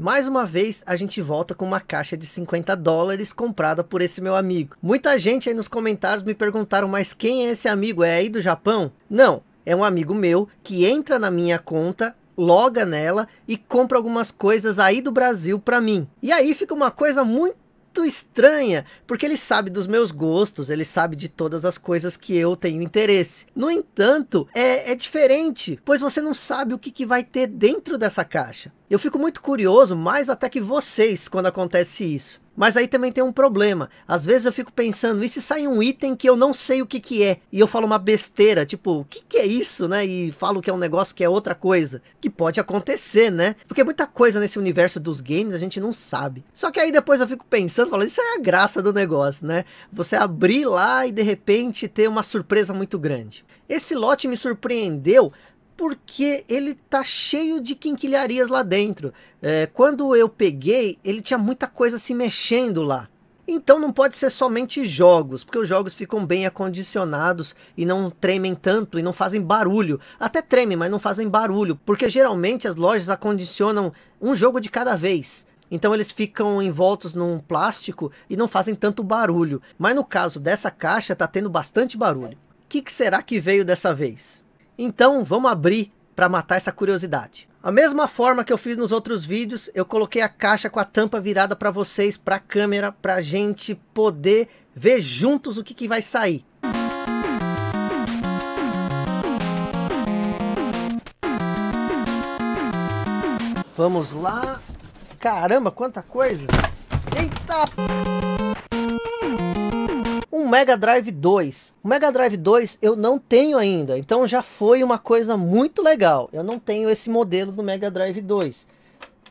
Mais uma vez, a gente volta com uma caixa de 50 dólares comprada por esse meu amigo. Muita gente aí nos comentários me perguntaram, mas quem é esse amigo? É aí do Japão? Não, é um amigo meu que entra na minha conta loga nela e compra algumas coisas aí do Brasil para mim. E aí fica uma coisa muito estranha, porque ele sabe dos meus gostos, ele sabe de todas as coisas que eu tenho interesse. No entanto, é, é diferente, pois você não sabe o que, que vai ter dentro dessa caixa. Eu fico muito curioso, mais até que vocês, quando acontece isso. Mas aí também tem um problema. Às vezes eu fico pensando, e se sai um item que eu não sei o que que é? E eu falo uma besteira, tipo, o que que é isso, né? E falo que é um negócio que é outra coisa. Que pode acontecer, né? Porque muita coisa nesse universo dos games a gente não sabe. Só que aí depois eu fico pensando, falando, isso é a graça do negócio, né? Você abrir lá e de repente ter uma surpresa muito grande. Esse lote me surpreendeu porque ele tá cheio de quinquilharias lá dentro. É, quando eu peguei, ele tinha muita coisa se mexendo lá. Então não pode ser somente jogos, porque os jogos ficam bem acondicionados e não tremem tanto e não fazem barulho. Até tremem, mas não fazem barulho, porque geralmente as lojas acondicionam um jogo de cada vez. Então eles ficam envoltos num plástico e não fazem tanto barulho. Mas no caso dessa caixa tá tendo bastante barulho. O que, que será que veio dessa vez? Então vamos abrir para matar essa curiosidade. A mesma forma que eu fiz nos outros vídeos, eu coloquei a caixa com a tampa virada para vocês, para a câmera, para a gente poder ver juntos o que, que vai sair. Vamos lá. Caramba, quanta coisa. Eita! Mega Drive 2. O Mega Drive 2 eu não tenho ainda, então já foi uma coisa muito legal. Eu não tenho esse modelo do Mega Drive 2.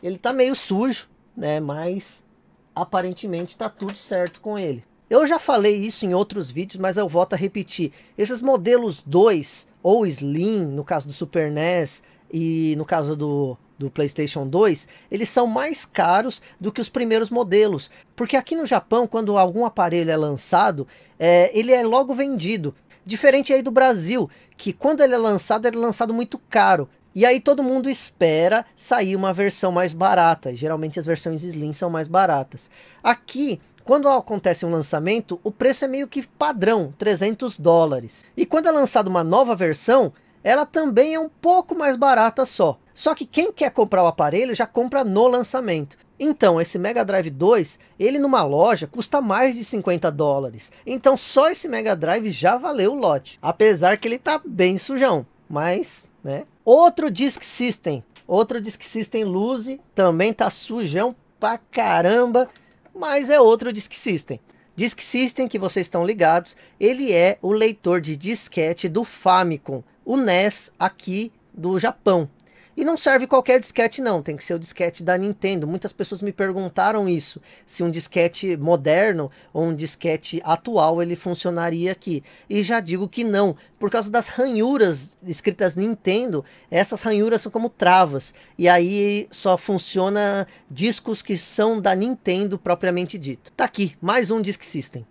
Ele tá meio sujo, né, mas aparentemente tá tudo certo com ele. Eu já falei isso em outros vídeos, mas eu volto a repetir. Esses modelos 2 ou Slim, no caso do Super NES e no caso do do PlayStation 2, eles são mais caros do que os primeiros modelos. Porque aqui no Japão, quando algum aparelho é lançado, é, ele é logo vendido. Diferente aí do Brasil, que quando ele é lançado, ele é lançado muito caro. E aí todo mundo espera sair uma versão mais barata. Geralmente as versões Slim são mais baratas. Aqui, quando acontece um lançamento, o preço é meio que padrão, 300 dólares. E quando é lançada uma nova versão, ela também é um pouco mais barata só. Só que quem quer comprar o aparelho já compra no lançamento. Então, esse Mega Drive 2, ele numa loja custa mais de 50 dólares. Então, só esse Mega Drive já valeu o lote. Apesar que ele tá bem sujão. Mas, né? Outro Disk System. Outro Disk System Luzi. Também tá sujão pra caramba. Mas é outro Disk System. Disk System que vocês estão ligados. Ele é o leitor de disquete do Famicom. O NES aqui do Japão. E não serve qualquer disquete não, tem que ser o disquete da Nintendo. Muitas pessoas me perguntaram isso, se um disquete moderno ou um disquete atual ele funcionaria aqui. E já digo que não, por causa das ranhuras escritas Nintendo, essas ranhuras são como travas. E aí só funciona discos que são da Nintendo propriamente dito. Tá aqui, mais um Disk System.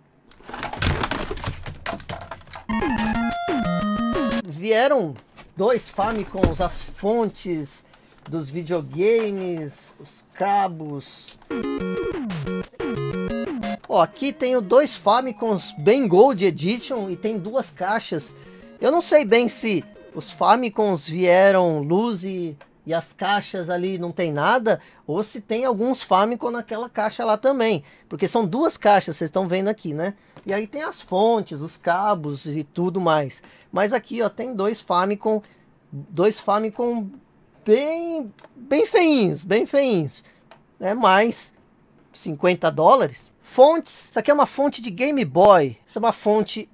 Vieram dois Famicons, as fontes dos videogames, os cabos. Ó, aqui tenho dois Famicons bem Gold Edition e tem duas caixas. Eu não sei bem se os Famicons vieram luz e, e as caixas ali não tem nada, ou se tem alguns Famicom naquela caixa lá também. Porque são duas caixas, vocês estão vendo aqui, né? E aí tem as fontes, os cabos e tudo mais. Mas aqui, ó, tem dois Famicom, dois Famicom bem, bem feinhos, bem feinhos. É mais 50 dólares. Fontes, isso aqui é uma fonte de Game Boy. Essa é uma fonte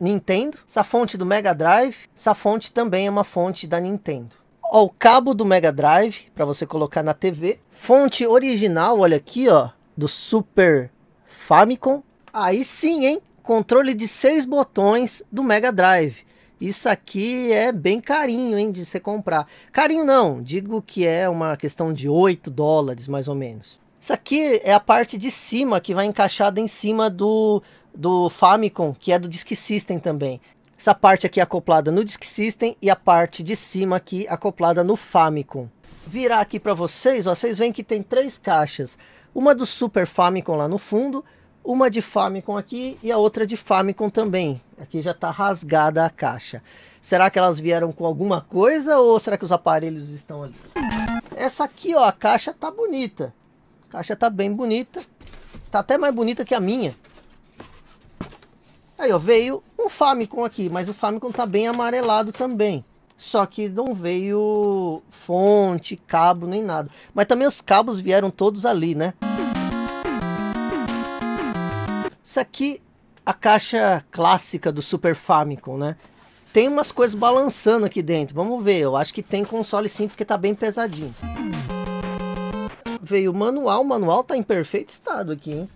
Nintendo. Essa fonte do Mega Drive. Essa fonte também é uma fonte da Nintendo. Ó, o cabo do Mega Drive para você colocar na TV. Fonte original, olha aqui, ó, do Super Famicom. Aí sim, hein? Controle de seis botões do Mega Drive. Isso aqui é bem carinho, hein, de você comprar. Carinho não, digo que é uma questão de 8 dólares, mais ou menos. Isso aqui é a parte de cima, que vai encaixada em cima do, do Famicom, que é do Disk System também. Essa parte aqui acoplada no Disk System e a parte de cima aqui acoplada no Famicom. virar aqui para vocês, ó, vocês veem que tem três caixas. Uma do Super Famicom lá no fundo, uma de Famicom aqui e a outra de Famicom também. Aqui já está rasgada a caixa. Será que elas vieram com alguma coisa ou será que os aparelhos estão ali? Essa aqui, ó, a caixa tá bonita. A caixa tá bem bonita. Tá até mais bonita que a minha. Aí, ó, veio um Famicom aqui, mas o Famicom tá bem amarelado também. Só que não veio fonte, cabo, nem nada. Mas também os cabos vieram todos ali, né? Isso aqui, a caixa clássica do Super Famicom, né? Tem umas coisas balançando aqui dentro. Vamos ver, eu acho que tem console sim, porque tá bem pesadinho. Veio o manual, o manual tá em perfeito estado aqui, hein?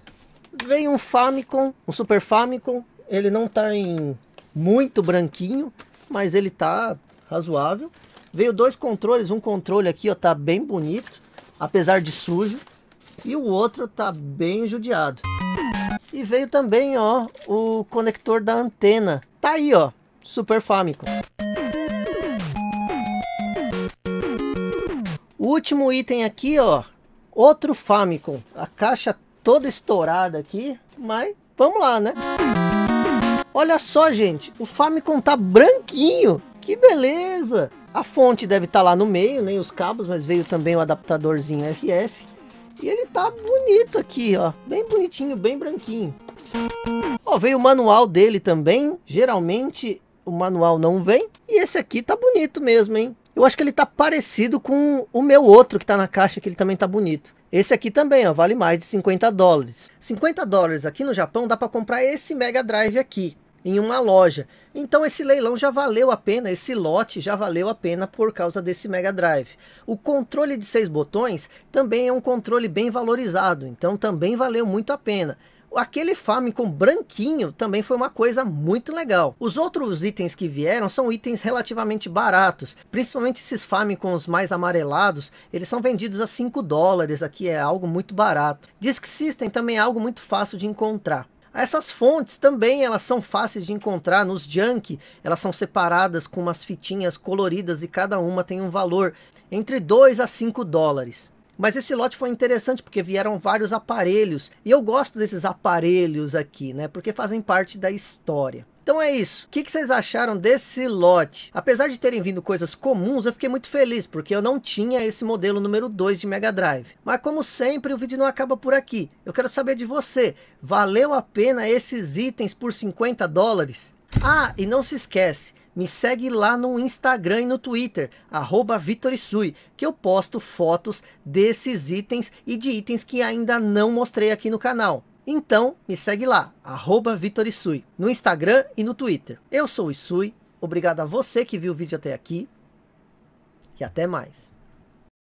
Veio um Famicom, um Super Famicom. Ele não tá em muito branquinho, mas ele tá razoável. Veio dois controles, um controle aqui, ó, tá bem bonito, apesar de sujo, e o outro tá bem judiado. E veio também, ó, o conector da antena. Tá aí, ó, Super Famicom. O último item aqui, ó, outro Famicom. A caixa toda estourada aqui, mas vamos lá, né? Olha só, gente, o Famicom tá branquinho. Que beleza! A fonte deve estar tá lá no meio, nem os cabos, mas veio também o adaptadorzinho RF. E ele tá bonito aqui, ó. Bem bonitinho, bem branquinho. Ó, veio o manual dele também. Geralmente o manual não vem. E esse aqui tá bonito mesmo, hein? Eu acho que ele tá parecido com o meu outro que tá na caixa, que ele também tá bonito. Esse aqui também, ó, vale mais de 50 dólares. 50 dólares aqui no Japão dá para comprar esse Mega Drive aqui em uma loja. Então esse leilão já valeu a pena, esse lote já valeu a pena por causa desse Mega Drive. O controle de seis botões também é um controle bem valorizado, então também valeu muito a pena. Aquele Famicom branquinho também foi uma coisa muito legal. Os outros itens que vieram são itens relativamente baratos, principalmente esses Famicoms mais amarelados, eles são vendidos a 5 dólares, aqui é algo muito barato. Disk System também é algo muito fácil de encontrar. Essas fontes também elas são fáceis de encontrar nos junk, elas são separadas com umas fitinhas coloridas e cada uma tem um valor entre 2 a 5 dólares. Mas esse lote foi interessante porque vieram vários aparelhos e eu gosto desses aparelhos aqui, né? Porque fazem parte da história. Então é isso. O que, vocês acharam desse lote? Apesar de terem vindo coisas comuns, eu fiquei muito feliz, porque eu não tinha esse modelo número 2 de Mega Drive. Mas como sempre, o vídeo não acaba por aqui. Eu quero saber de você. Valeu a pena esses itens por 50 dólares? Ah, e não se esquece, me segue lá no Instagram e no Twitter, Vitorisui, que eu posto fotos desses itens e de itens que ainda não mostrei aqui no canal. Então, me segue lá, arroba Vitorisui, no Instagram e no Twitter. Eu sou o Isui, obrigado a você que viu o vídeo até aqui e até mais.